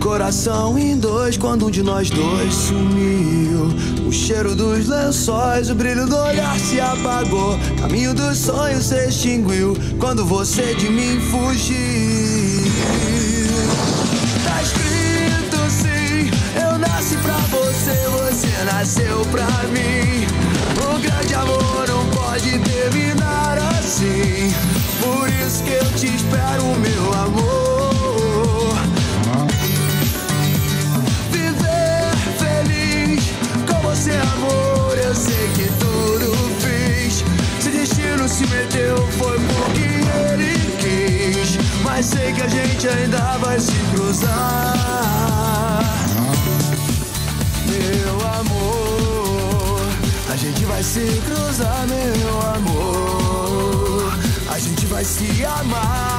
coração em dois quando um de nós dois sumiu. O cheiro dos lençóis, o brilho do olhar se apagou. Caminho dos sonhos se extinguiu quando você de mim fugiu. Tá escrito sim, eu nasci pra você, você nasceu pra mim. O grande amor não pode terminar assim. Por isso que eu te espero, a gente ainda vai se cruzar. Meu amor, a gente vai se cruzar, meu amor. A gente vai se amar.